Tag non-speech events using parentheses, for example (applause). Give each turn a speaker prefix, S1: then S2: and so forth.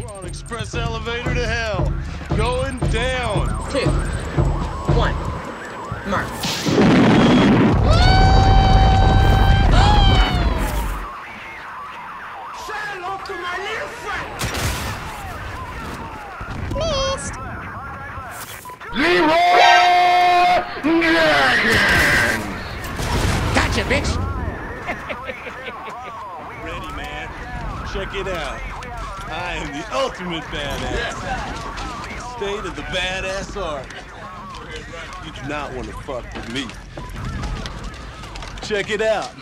S1: We're on express elevator to hell. Going down.
S2: Two. One. Mark.
S3: Gotcha, bitch. (laughs)
S1: Check it out. I am the ultimate badass. State of the badass art. You do not want to fuck with me. Check it out.